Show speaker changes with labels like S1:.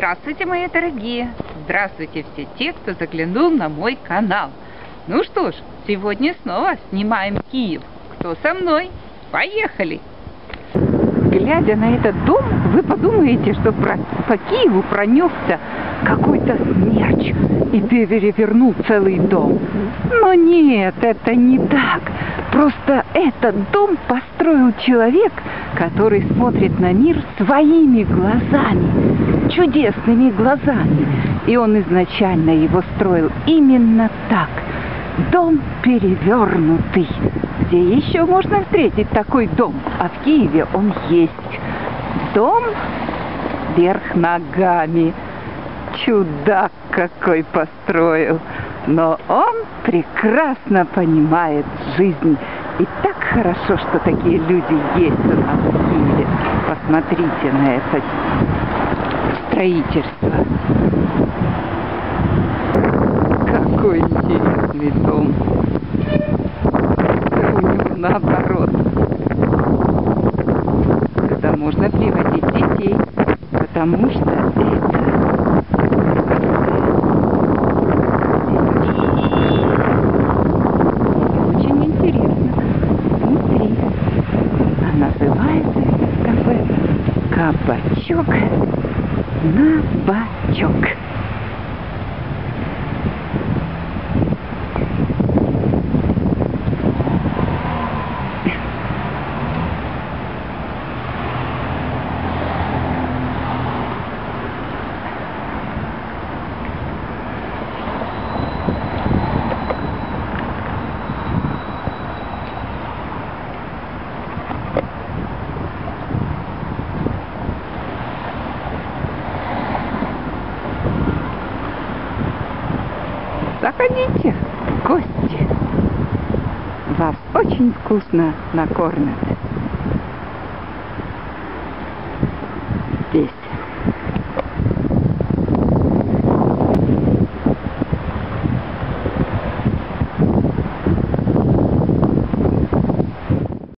S1: Здравствуйте, мои дорогие! Здравствуйте все те, кто заглянул на мой канал. Ну что ж, сегодня снова снимаем Киев. Кто со мной? Поехали! Глядя на этот дом, вы подумаете, что про, по Киеву пронесся какой-то смерч и перевернул целый дом. Но нет, это не так. Просто этот дом построил человек, который смотрит на мир своими глазами, чудесными глазами. И он изначально его строил именно так. Дом перевернутый. Где еще можно встретить такой дом? А в Киеве он есть. Дом вверх ногами. Чудак какой построил. Но он прекрасно понимает жизнь. И так хорошо, что такие люди есть у нас в Киеве. Посмотрите на это строительство. Какой интересный дом. Да у него наоборот. Сюда можно приводить детей, потому что это очень интересно внутри. А называется это кафе Кабачок на бачок. Заходите гости. Вас очень вкусно накормят. Здесь.